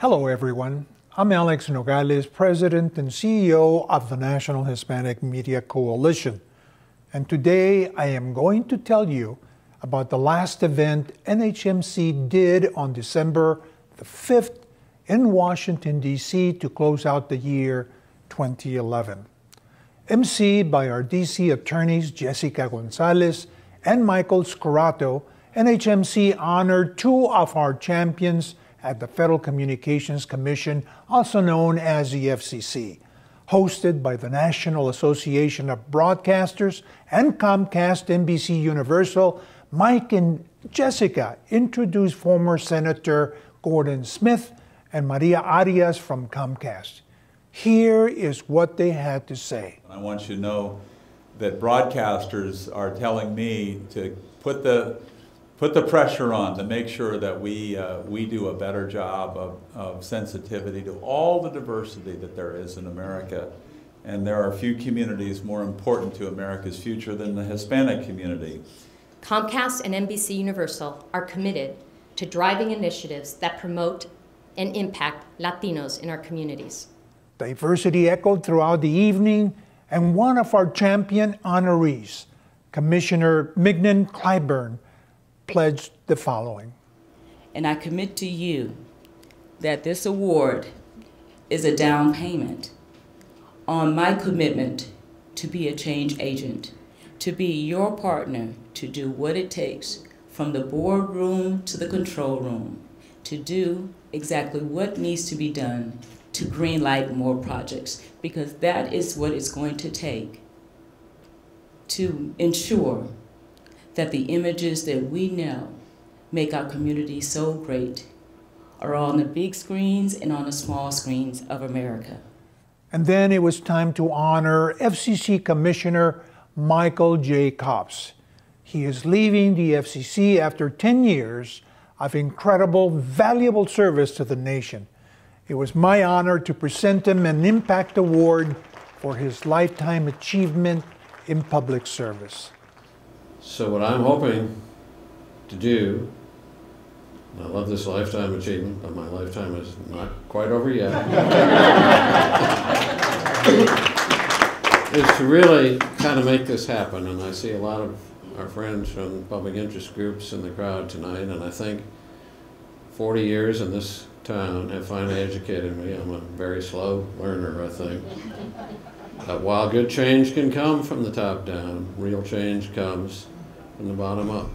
Hello, everyone. I'm Alex Nogales, President and CEO of the National Hispanic Media Coalition. And today I am going to tell you about the last event NHMC did on December the 5th in Washington, D.C. to close out the year 2011. MC by our D.C. attorneys Jessica Gonzalez and Michael Scurato, NHMC honored two of our champions at the Federal Communications Commission, also known as the FCC. Hosted by the National Association of Broadcasters and Comcast NBC Universal, Mike and Jessica introduced former Senator Gordon Smith and Maria Arias from Comcast. Here is what they had to say. I want you to know that broadcasters are telling me to put the put the pressure on to make sure that we uh, we do a better job of, of sensitivity to all the diversity that there is in America. And there are few communities more important to America's future than the Hispanic community. Comcast and NBC Universal are committed to driving initiatives that promote and impact Latinos in our communities. Diversity echoed throughout the evening, and one of our champion honorees, Commissioner Mignon Clyburn, pledged the following. And I commit to you that this award is a down payment on my commitment to be a change agent, to be your partner to do what it takes from the boardroom to the control room to do exactly what needs to be done to greenlight more projects because that is what it's going to take to ensure that the images that we know make our community so great are on the big screens and on the small screens of America. And then it was time to honor FCC Commissioner Michael J. Copps. He is leaving the FCC after 10 years of incredible, valuable service to the nation. It was my honor to present him an Impact Award for his lifetime achievement in public service. So, what I'm hoping to do, I love this lifetime achievement, but my lifetime is not quite over yet, is to really kind of make this happen. And I see a lot of our friends from public interest groups in the crowd tonight, and I think 40 years in this town have finally educated me. I'm a very slow learner, I think. While good change can come from the top down, real change comes from the bottom up.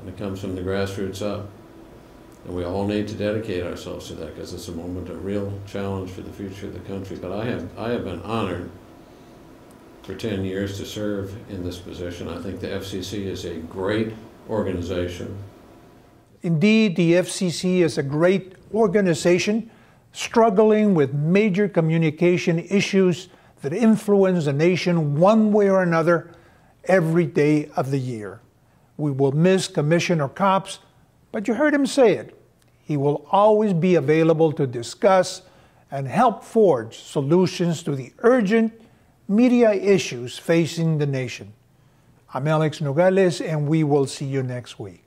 And it comes from the grassroots up. And we all need to dedicate ourselves to that because it's a moment of real challenge for the future of the country. But I have, I have been honored for 10 years to serve in this position. I think the FCC is a great organization. Indeed, the FCC is a great organization struggling with major communication issues that influence the nation one way or another every day of the year. We will miss Commissioner Copps, but you heard him say it. He will always be available to discuss and help forge solutions to the urgent media issues facing the nation. I'm Alex Nogales, and we will see you next week.